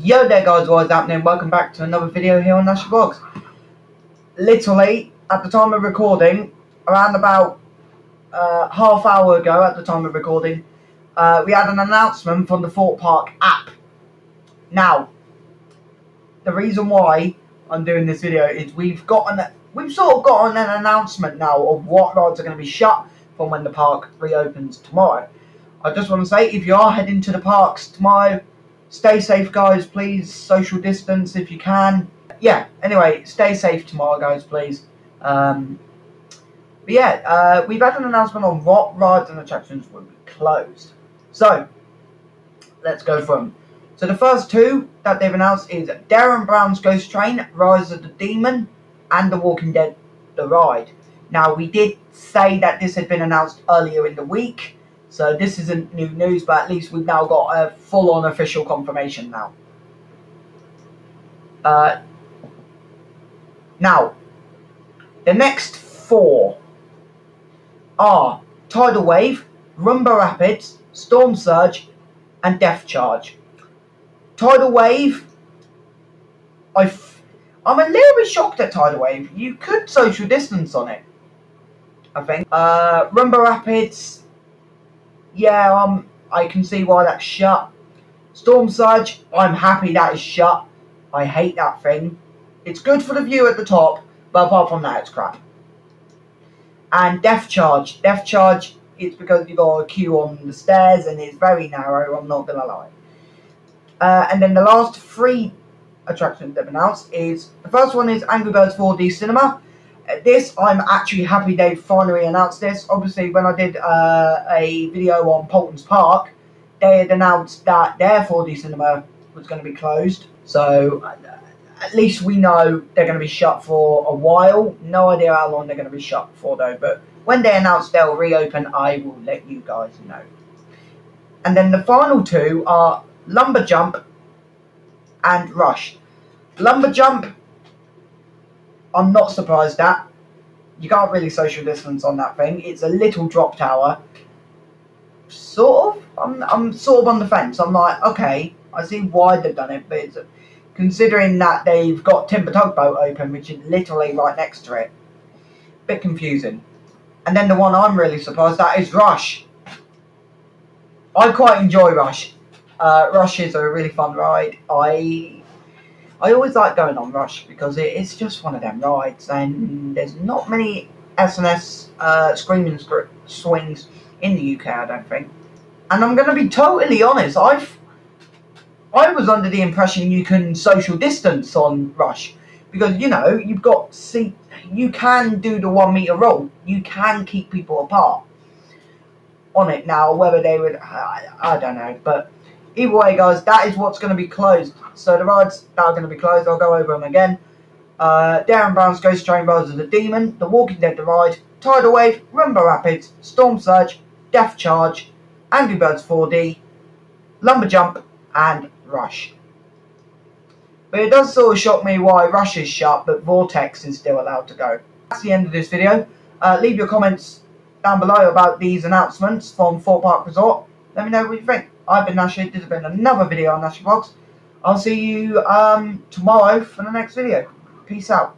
Yo there guys, what is happening? Welcome back to another video here on Nash Vlogs. Literally, at the time of recording, around about uh, half hour ago at the time of recording, uh, we had an announcement from the Thorpe Park app. Now, the reason why I'm doing this video is we've gotten, we've sort of gotten an announcement now of what rides are going to be shut from when the park reopens tomorrow. I just want to say, if you are heading to the parks tomorrow, stay safe, guys. Please social distance if you can. Yeah. Anyway, stay safe tomorrow, guys. Please. Um, but yeah, uh, we've had an announcement on what rides and attractions will be closed. So let's go from. So the first two that they've announced is Derren Brown's Ghost Train, Rise of the Demon, and The Walking Dead: The Ride. Now we did say that this had been announced earlier in the week. So this isn't new news, but at least we've now got a full-on official confirmation now. Uh, now, the next four are Tidal Wave, Rumba Rapids, Storm Surge, and Depth Charge. Tidal Wave, i I'm a little bit shocked at Tidal Wave. You could social distance on it, I think. Uh, Rumba Rapids, yeah, um, I can see why that's shut. Storm Surge, I'm happy that is shut. I hate that thing. It's good for the view at the top, but apart from that, it's crap. And Depth Charge. Depth Charge, it's because you've got a queue on the stairs and it's very narrow, I'm not going to lie. Uh, and then the last three attractions they've announced is, the first one is Angry Birds 4D Cinema this, I'm actually happy they finally announced this. Obviously, when I did uh, a video on Paultons Park, they had announced that their 4D cinema was going to be closed. So at least we know they're going to be shut for a while. No idea how long they're going to be shut for though. But when they announce they'll reopen, I will let you guys know. And then the final two are Lumber Jump and Rush. Lumber Jump I'm not surprised at. You can't really social distance on that thing. It's a little drop tower. Sort of. I'm, I'm sort of on the fence. I'm like, okay, I see why they've done it, but considering that they've got Timber Tugboat open, which is literally right next to it, bit confusing. And then the one I'm really surprised at is Rush. I quite enjoy Rush. Uh, Rush is a really fun ride. I I always like going on Rush because it, it's just one of them rides, and there's not many S&S uh, screaming swings in the UK, I don't think. And I'm going to be totally honest, I've I was under the impression you can social distance on Rush because you know you've got see you can do the one meter roll, you can keep people apart on it now. Whether they would, I, I don't know, but Either way, guys, that is what's going to be closed. So the rides that are going to be closed, I'll go over them again. Uh, Derren Brown's Ghost Train Rise of the Demon, The Walking Dead The Ride, Tidal Wave, Rumba Rapids, Storm Surge, Depth Charge, Angry Birds 4D, Lumber Jump, and Rush. But it does sort of shock me why Rush is shut, but Vortex is still allowed to go. That's the end of this video. Uh, leave your comments down below about these announcements from Thorpe Park Resort. Let me know what you think. I've been Nasher. This has been another video on Nasher Vlogs. I'll see you um, tomorrow for the next video. Peace out.